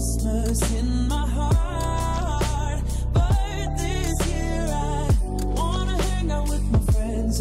Christmas in my heart.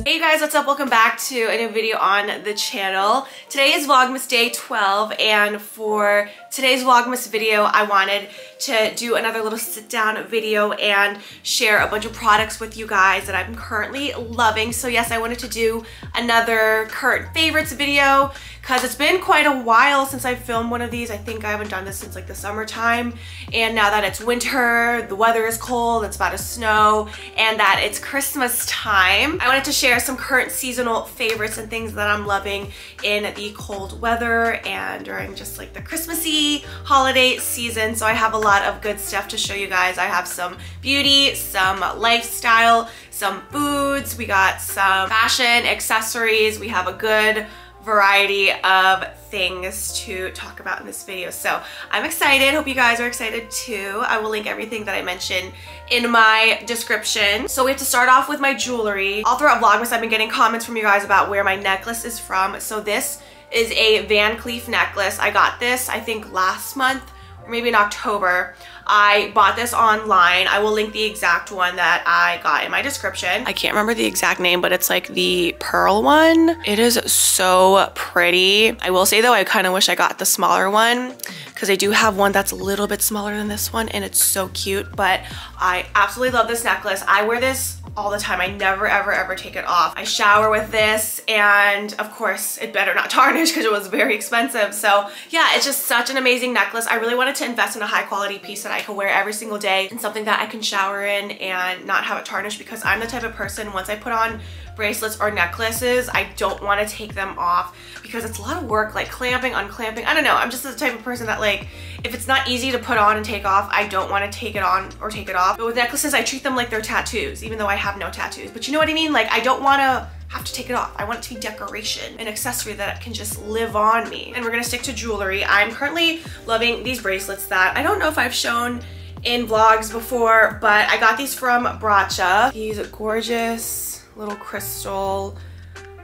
Hey guys, what's up? Welcome back to a new video on the channel. Today is Vlogmas Day 12 and for today's Vlogmas video I wanted to do another little sit down video and share a bunch of products with you guys that I'm currently loving. So yes, I wanted to do another current favorites video because it's been quite a while since I filmed one of these. I think I haven't done this since like the summertime. And now that it's winter, the weather is cold, it's about to snow, and that it's Christmas time, I wanted to share some current seasonal favorites and things that I'm loving in the cold weather and during just like the Christmassy holiday season. So I have a lot of good stuff to show you guys. I have some beauty, some lifestyle, some foods, we got some fashion, accessories, we have a good variety of things to talk about in this video. So I'm excited. Hope you guys are excited too. I will link everything that I mentioned in my description. So we have to start off with my jewelry. All throughout Vlogmas, I've been getting comments from you guys about where my necklace is from. So this is a Van Cleef necklace. I got this, I think last month or maybe in October. I bought this online. I will link the exact one that I got in my description. I can't remember the exact name, but it's like the pearl one. It is so pretty. I will say though, I kind of wish I got the smaller one because I do have one that's a little bit smaller than this one and it's so cute, but I absolutely love this necklace. I wear this all the time. I never, ever, ever take it off. I shower with this and of course it better not tarnish because it was very expensive. So yeah, it's just such an amazing necklace. I really wanted to invest in a high quality piece that I could wear every single day and something that I can shower in and not have it tarnish because I'm the type of person once I put on bracelets or necklaces, I don't want to take them off because it's a lot of work, like clamping, unclamping. I don't know. I'm just the type of person that like, if it's not easy to put on and take off, I don't want to take it on or take it off. But with necklaces, I treat them like they're tattoos, even though I have no tattoos. But you know what I mean? Like, I don't want to have to take it off. I want it to be decoration, an accessory that can just live on me. And we're gonna stick to jewelry. I'm currently loving these bracelets that I don't know if I've shown in vlogs before, but I got these from Bracha. These are gorgeous little crystal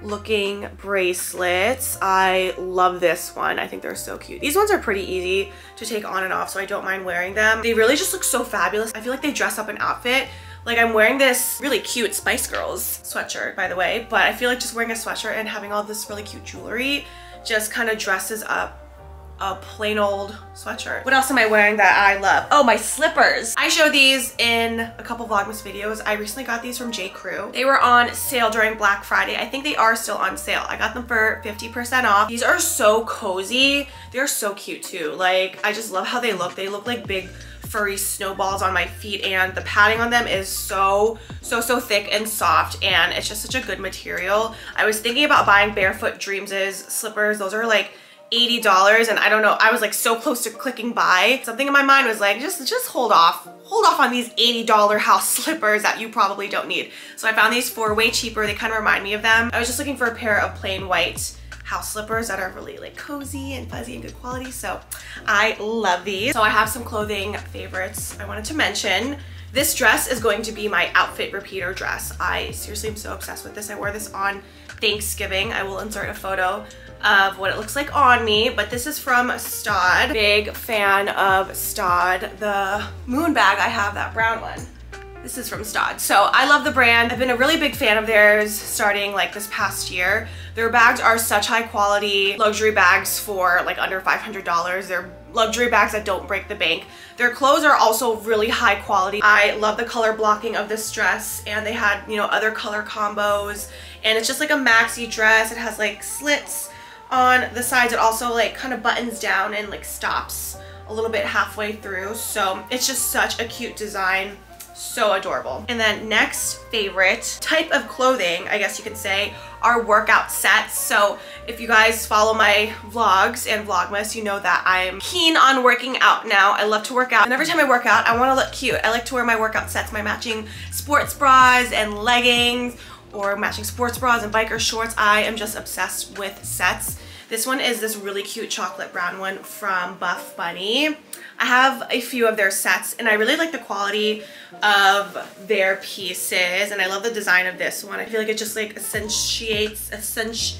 looking bracelets. I love this one. I think they're so cute. These ones are pretty easy to take on and off, so I don't mind wearing them. They really just look so fabulous. I feel like they dress up an outfit. Like I'm wearing this really cute Spice Girls sweatshirt, by the way, but I feel like just wearing a sweatshirt and having all this really cute jewelry just kind of dresses up a plain old sweatshirt. What else am I wearing that I love? Oh, my slippers. I showed these in a couple Vlogmas videos. I recently got these from J. Crew. They were on sale during Black Friday. I think they are still on sale. I got them for 50% off. These are so cozy. They're so cute too. Like, I just love how they look. They look like big furry snowballs on my feet and the padding on them is so so so thick and soft and it's just such a good material i was thinking about buying barefoot dreams' slippers those are like $80 and I don't know, I was like so close to clicking buy. Something in my mind was like, just, just hold off. Hold off on these $80 house slippers that you probably don't need. So I found these for way cheaper. They kind of remind me of them. I was just looking for a pair of plain white house slippers that are really like cozy and fuzzy and good quality. So I love these. So I have some clothing favorites I wanted to mention. This dress is going to be my outfit repeater dress. I seriously am so obsessed with this. I wore this on Thanksgiving. I will insert a photo of what it looks like on me, but this is from Staud. Big fan of Staud. The moon bag, I have that brown one. This is from Staud. So I love the brand. I've been a really big fan of theirs starting like this past year. Their bags are such high quality luxury bags for like under $500. They're luxury bags that don't break the bank. Their clothes are also really high quality. I love the color blocking of this dress and they had, you know, other color combos and it's just like a maxi dress. It has like slits on the sides. It also like kind of buttons down and like stops a little bit halfway through. So it's just such a cute design. So adorable. And then next favorite type of clothing, I guess you could say, are workout sets. So if you guys follow my vlogs and Vlogmas, you know that I'm keen on working out now. I love to work out. And every time I work out, I want to look cute. I like to wear my workout sets, my matching sports bras and leggings or matching sports bras and biker shorts. I am just obsessed with sets. This one is this really cute chocolate brown one from Buff Bunny. I have a few of their sets and I really like the quality of their pieces and I love the design of this one. I feel like it just like accentuates, accentuates,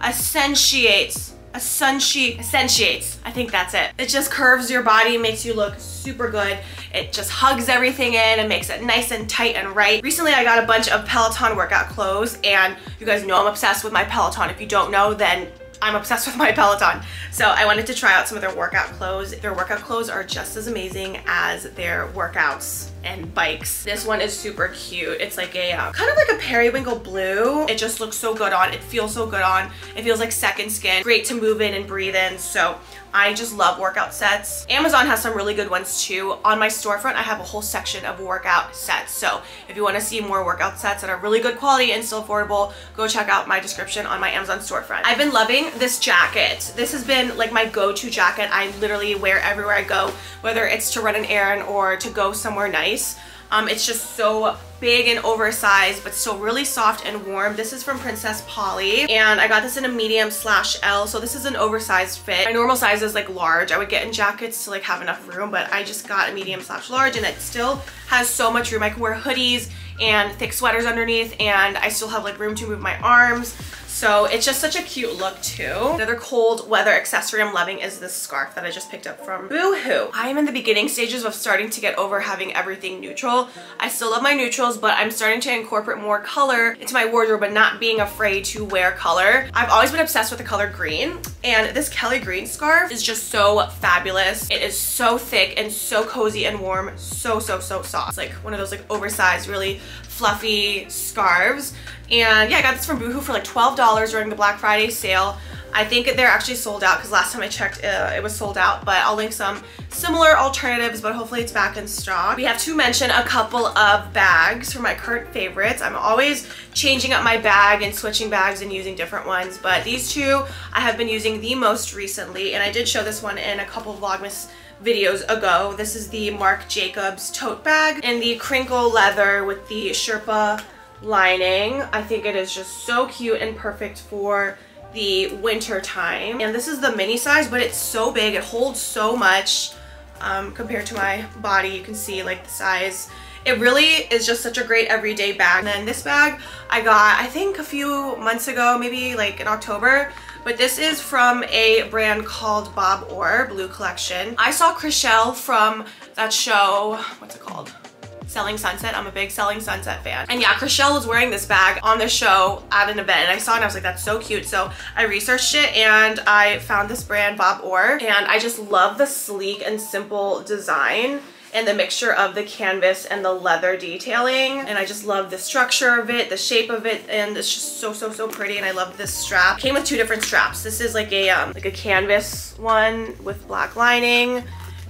accentuates Essentiate, essentiates. I think that's it. It just curves your body, makes you look super good. It just hugs everything in and makes it nice and tight and right. Recently, I got a bunch of Peloton workout clothes and you guys know I'm obsessed with my Peloton. If you don't know, then I'm obsessed with my Peloton. So I wanted to try out some of their workout clothes. Their workout clothes are just as amazing as their workouts and bikes. This one is super cute. It's like a uh, kind of like a periwinkle blue. It just looks so good on. It feels so good on. It feels like second skin. Great to move in and breathe in. So I just love workout sets. Amazon has some really good ones too. On my storefront, I have a whole section of workout sets. So if you wanna see more workout sets that are really good quality and still affordable, go check out my description on my Amazon storefront. I've been loving this jacket. This has been like my go-to jacket. I literally wear everywhere I go, whether it's to run an errand or to go somewhere nice. Um, it's just so big and oversized, but still really soft and warm. This is from Princess Polly, and I got this in a medium slash L, so this is an oversized fit. My normal size is like large. I would get in jackets to like have enough room, but I just got a medium slash large, and it still has so much room. I can wear hoodies and thick sweaters underneath, and I still have like room to move my arms. So it's just such a cute look too. Another cold weather accessory I'm loving is this scarf that I just picked up from Boohoo. I am in the beginning stages of starting to get over having everything neutral. I still love my neutrals, but I'm starting to incorporate more color into my wardrobe but not being afraid to wear color. I've always been obsessed with the color green and this Kelly green scarf is just so fabulous. It is so thick and so cozy and warm. So, so, so soft. It's like one of those like oversized, really fluffy scarves. And yeah, I got this from Boohoo for like $12 during the Black Friday sale. I think they're actually sold out because last time I checked uh, it was sold out, but I'll link some similar alternatives, but hopefully it's back in stock. We have to mention a couple of bags for my current favorites. I'm always changing up my bag and switching bags and using different ones, but these two I have been using the most recently, and I did show this one in a couple Vlogmas videos ago. This is the Marc Jacobs tote bag in the crinkle leather with the Sherpa lining. I think it is just so cute and perfect for the winter time. And this is the mini size, but it's so big. It holds so much um, compared to my body. You can see like the size. It really is just such a great everyday bag. And then this bag I got, I think a few months ago, maybe like in October. But this is from a brand called Bob Ore Blue Collection. I saw Chrishell from that show, what's it called? Selling Sunset. I'm a big Selling Sunset fan. And yeah, Chrishell was wearing this bag on the show at an event and I saw it and I was like, that's so cute. So I researched it and I found this brand, Bob Ore, and I just love the sleek and simple design and the mixture of the canvas and the leather detailing. And I just love the structure of it, the shape of it, and it's just so, so, so pretty. And I love this strap. Came with two different straps. This is like a, um, like a canvas one with black lining.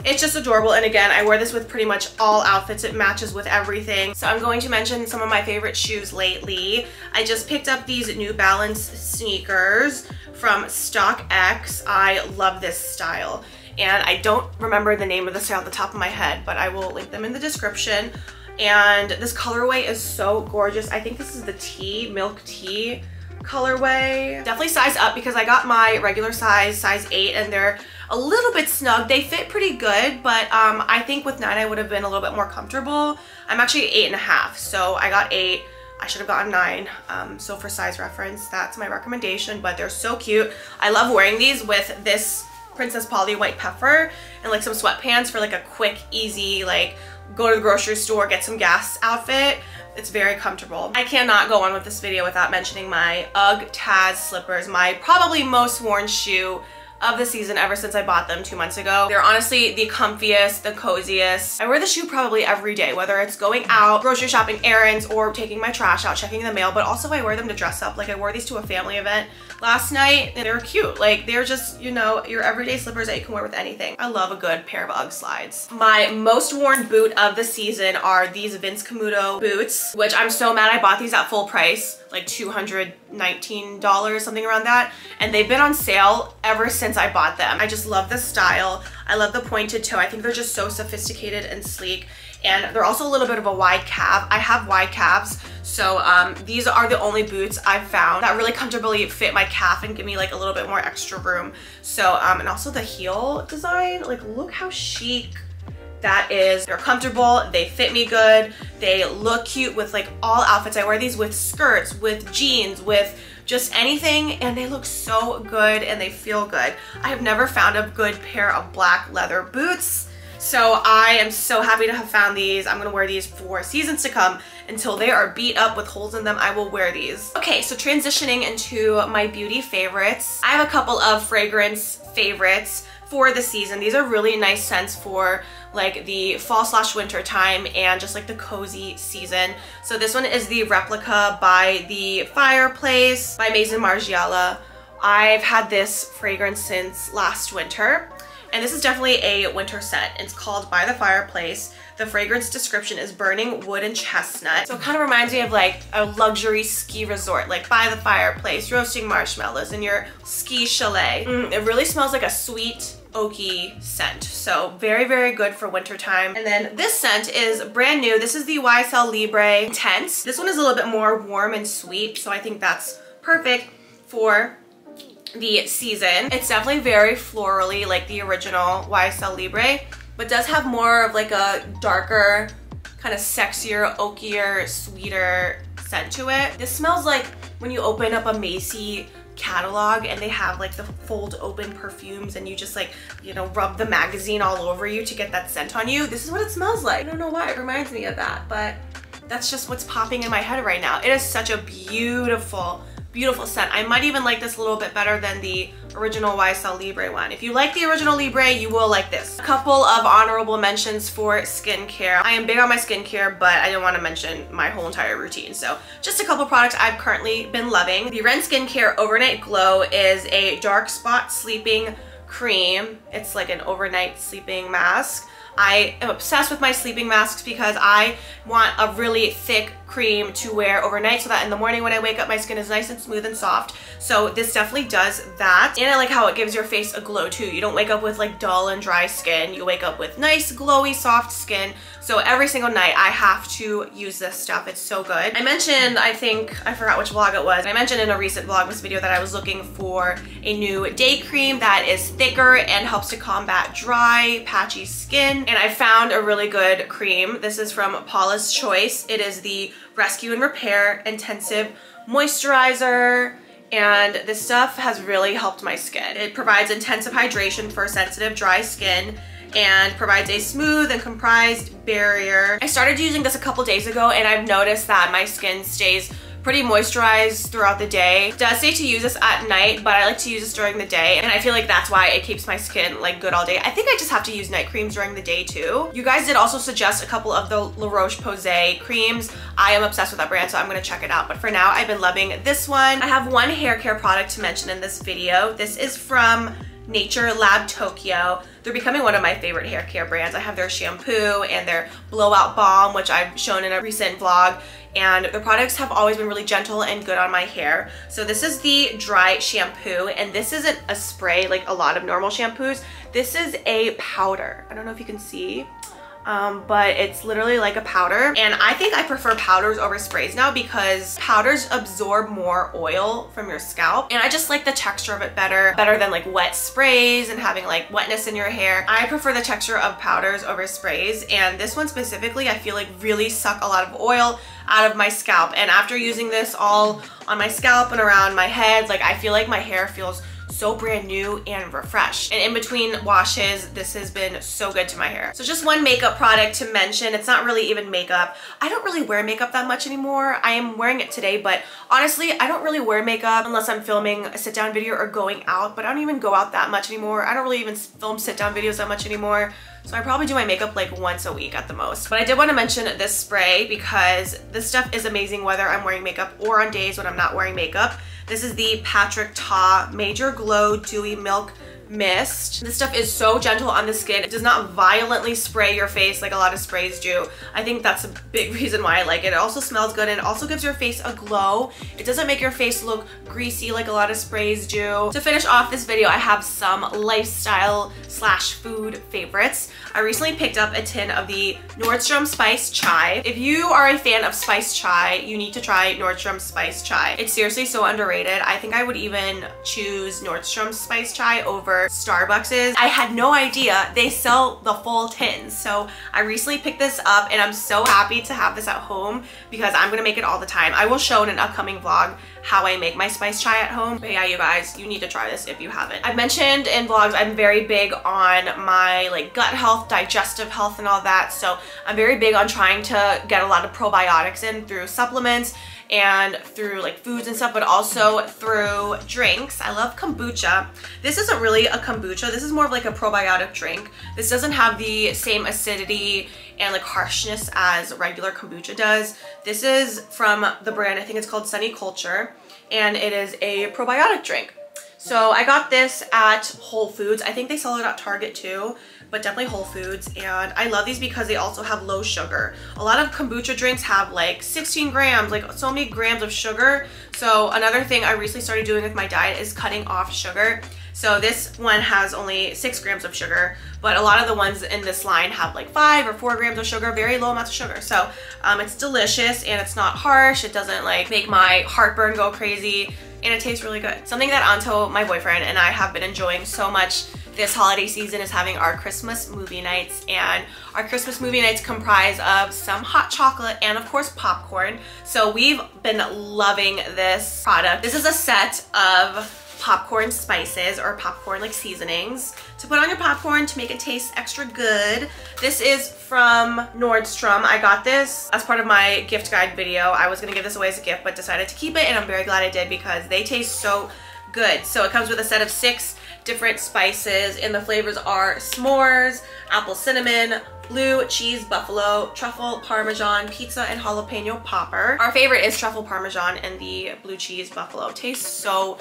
It's just adorable and again I wear this with pretty much all outfits. It matches with everything. So I'm going to mention some of my favorite shoes lately. I just picked up these New Balance sneakers from StockX. I love this style and I don't remember the name of the style at the top of my head but I will link them in the description and this colorway is so gorgeous. I think this is the tea, milk tea colorway. Definitely size up because I got my regular size, size 8, and they're a little bit snug. They fit pretty good, but um, I think with 9 I would have been a little bit more comfortable. I'm actually 8.5, so I got 8. I should have gotten 9, um, so for size reference, that's my recommendation, but they're so cute. I love wearing these with this Princess Polly white puffer and like some sweatpants for like a quick, easy, like go to the grocery store, get some gas outfit. It's very comfortable. I cannot go on with this video without mentioning my UGG Tazz slippers, my probably most worn shoe of the season ever since I bought them two months ago. They're honestly the comfiest, the coziest. I wear the shoe probably every day, whether it's going out, grocery shopping errands, or taking my trash out, checking the mail, but also I wear them to dress up. Like I wore these to a family event last night they were cute. Like they're just, you know, your everyday slippers that you can wear with anything. I love a good pair of UGG slides. My most worn boot of the season are these Vince Camuto boots, which I'm so mad I bought these at full price like $219, something around that. And they've been on sale ever since I bought them. I just love the style. I love the pointed toe. I think they're just so sophisticated and sleek. And they're also a little bit of a wide calf. I have wide calves, so um, these are the only boots I've found that really comfortably fit my calf and give me like a little bit more extra room. So, um, and also the heel design, like look how chic that is they're comfortable they fit me good they look cute with like all outfits i wear these with skirts with jeans with just anything and they look so good and they feel good. I have never found a good pair of black leather boots. So I am so happy to have found these. I'm gonna wear these for seasons to come until they are beat up with holes in them. I will wear these. Okay, so transitioning into my beauty favorites. I have a couple of fragrance favorites for the season. These are really nice scents for like the fall slash winter time and just like the cozy season. So this one is the Replica by the Fireplace by Maison Margiela. I've had this fragrance since last winter and this is definitely a winter scent. It's called By the Fireplace. The fragrance description is burning wood and chestnut. So it kind of reminds me of like a luxury ski resort, like by the fireplace, roasting marshmallows in your ski chalet. Mm, it really smells like a sweet, oaky scent. So very, very good for winter time. And then this scent is brand new. This is the YSL Libre Intense. This one is a little bit more warm and sweet. So I think that's perfect for the season. It's definitely very florally like the original YSL Libre, but does have more of like a darker, kind of sexier, oakier, sweeter scent to it. This smells like when you open up a Macy catalog and they have like the fold open perfumes and you just like, you know, rub the magazine all over you to get that scent on you. This is what it smells like. I don't know why it reminds me of that, but that's just what's popping in my head right now. It is such a beautiful, beautiful scent. I might even like this a little bit better than the original YSL Libre one. If you like the original Libre, you will like this. A couple of honorable mentions for skincare. I am big on my skincare, but I didn't want to mention my whole entire routine. So just a couple products I've currently been loving. The Ren Skincare Overnight Glow is a dark spot sleeping cream. It's like an overnight sleeping mask. I am obsessed with my sleeping masks because I want a really thick cream to wear overnight so that in the morning when I wake up my skin is nice and smooth and soft. So this definitely does that. And I like how it gives your face a glow too. You don't wake up with like dull and dry skin. You wake up with nice glowy soft skin. So every single night I have to use this stuff. It's so good. I mentioned, I think, I forgot which vlog it was. I mentioned in a recent Vlogmas video that I was looking for a new day cream that is thicker and helps to combat dry, patchy skin. And I found a really good cream. This is from Paula's Choice. It is the Rescue and Repair Intensive Moisturizer and this stuff has really helped my skin. It provides intensive hydration for sensitive dry skin and provides a smooth and comprised barrier. I started using this a couple days ago and I've noticed that my skin stays pretty moisturized throughout the day. Does say to use this at night, but I like to use this during the day, and I feel like that's why it keeps my skin like good all day. I think I just have to use night creams during the day too. You guys did also suggest a couple of the La Roche-Posay creams. I am obsessed with that brand, so I'm gonna check it out. But for now, I've been loving this one. I have one hair care product to mention in this video. This is from Nature Lab Tokyo. They're becoming one of my favorite hair care brands. I have their shampoo and their blowout balm, which I've shown in a recent vlog and the products have always been really gentle and good on my hair. So this is the dry shampoo and this isn't a spray like a lot of normal shampoos. This is a powder. I don't know if you can see. Um, but it's literally like a powder. And I think I prefer powders over sprays now because powders absorb more oil from your scalp. And I just like the texture of it better better than like wet sprays and having like wetness in your hair. I prefer the texture of powders over sprays. And this one specifically I feel like really suck a lot of oil out of my scalp. And after using this all on my scalp and around my head like I feel like my hair feels so brand new and refreshed. And in between washes, this has been so good to my hair. So just one makeup product to mention. It's not really even makeup. I don't really wear makeup that much anymore. I am wearing it today, but honestly, I don't really wear makeup unless I'm filming a sit down video or going out, but I don't even go out that much anymore. I don't really even film sit down videos that much anymore. So I probably do my makeup like once a week at the most. But I did want to mention this spray because this stuff is amazing whether I'm wearing makeup or on days when I'm not wearing makeup. This is the Patrick Ta Major Glow Dewy Milk mist. This stuff is so gentle on the skin. It does not violently spray your face like a lot of sprays do. I think that's a big reason why I like it. It also smells good and it also gives your face a glow. It doesn't make your face look greasy like a lot of sprays do. To finish off this video, I have some lifestyle slash food favorites. I recently picked up a tin of the Nordstrom Spice Chai. If you are a fan of Spice Chai, you need to try Nordstrom Spice Chai. It's seriously so underrated. I think I would even choose Nordstrom Spice Chai over Starbucks is. I had no idea they sell the full tins. So I recently picked this up and I'm so happy to have this at home because I'm gonna make it all the time. I will show in an upcoming vlog how I make my spice chai at home. But yeah, you guys, you need to try this if you haven't. I've mentioned in vlogs, I'm very big on my like gut health, digestive health and all that. So I'm very big on trying to get a lot of probiotics in through supplements and through like foods and stuff, but also through drinks. I love kombucha. This isn't really a kombucha. This is more of like a probiotic drink. This doesn't have the same acidity and like harshness as regular kombucha does. This is from the brand, I think it's called Sunny Culture, and it is a probiotic drink. So I got this at Whole Foods. I think they sell it at Target too but definitely Whole Foods. And I love these because they also have low sugar. A lot of kombucha drinks have like 16 grams, like so many grams of sugar. So another thing I recently started doing with my diet is cutting off sugar. So this one has only six grams of sugar, but a lot of the ones in this line have like five or four grams of sugar, very low amounts of sugar. So um, it's delicious and it's not harsh. It doesn't like make my heartburn go crazy and it tastes really good. Something that Anto, my boyfriend, and I have been enjoying so much this holiday season is having our Christmas movie nights and our Christmas movie nights comprise of some hot chocolate and of course popcorn. So we've been loving this product. This is a set of popcorn spices or popcorn like seasonings to put on your popcorn to make it taste extra good. This is from Nordstrom. I got this as part of my gift guide video. I was gonna give this away as a gift but decided to keep it and I'm very glad I did because they taste so good. So it comes with a set of six different spices and the flavors are s'mores, apple cinnamon, blue cheese buffalo, truffle parmesan, pizza, and jalapeno popper. Our favorite is truffle parmesan and the blue cheese buffalo. Tastes so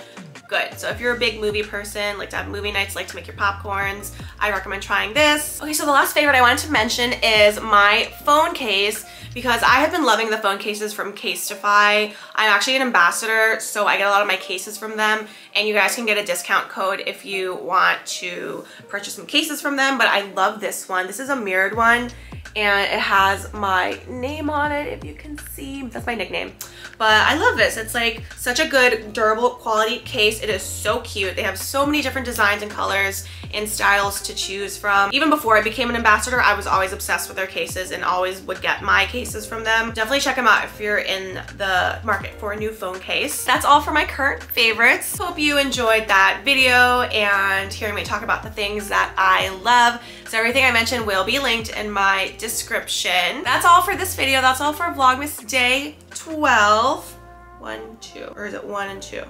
good. So if you're a big movie person, like to have movie nights, like to make your popcorns, I recommend trying this. Okay, so the last favorite I wanted to mention is my phone case because I have been loving the phone cases from Casetify. I'm actually an ambassador, so I get a lot of my cases from them, and you guys can get a discount code if you want to purchase some cases from them, but I love this one. This is a mirrored one, and it has my name on it, if you can see. That's my nickname. But I love this. It's like such a good durable quality case. It is so cute. They have so many different designs and colors and styles to choose from. Even before I became an ambassador, I was always obsessed with their cases and always would get my cases from them. Definitely check them out if you're in the market for a new phone case. That's all for my current favorites. Hope you enjoyed that video and hearing me talk about the things that I love. So everything I mentioned will be linked in my description. That's all for this video. That's all for Vlogmas Day 12. One, two, or is it one and two?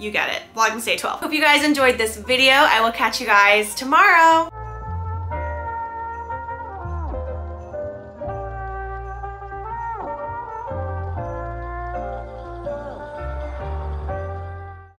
You get it. Vlogmas Day 12. Hope you guys enjoyed this video. I will catch you guys tomorrow.